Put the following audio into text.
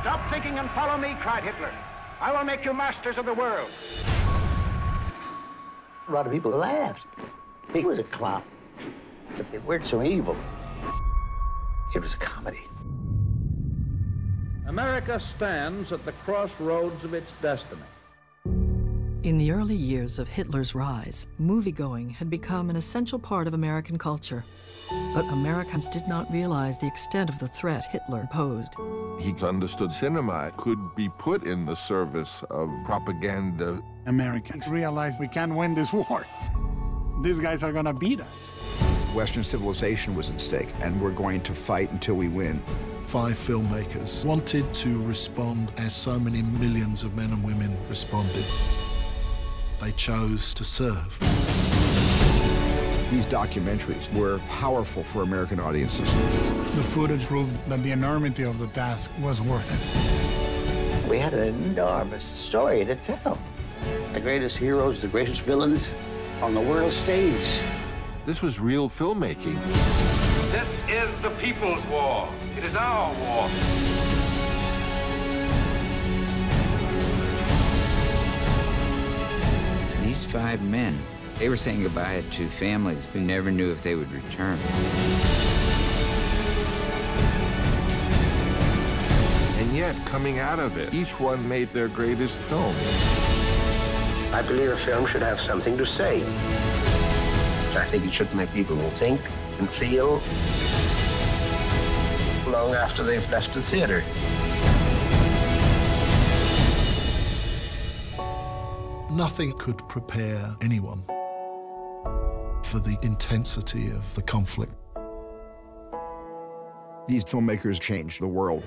Stop thinking and follow me, cried Hitler. I will make you masters of the world. A lot of people laughed. He was a clown, but they weren't so evil. It was a comedy. America stands at the crossroads of its destiny. In the early years of Hitler's rise, moviegoing had become an essential part of American culture. But Americans did not realize the extent of the threat Hitler posed. He understood cinema could be put in the service of propaganda. Americans realized we can't win this war. These guys are gonna beat us. Western civilization was at stake, and we're going to fight until we win. Five filmmakers wanted to respond as so many millions of men and women responded they chose to serve. These documentaries were powerful for American audiences. The footage proved that the enormity of the task was worth it. We had an enormous story to tell. The greatest heroes, the greatest villains on the world stage. This was real filmmaking. This is the people's war. It is our war. These five men, they were saying goodbye to families who never knew if they would return. And yet, coming out of it, each one made their greatest film. I believe a film should have something to say. I think it should make people think and feel long after they've left the theater. Nothing could prepare anyone for the intensity of the conflict. These filmmakers changed the world.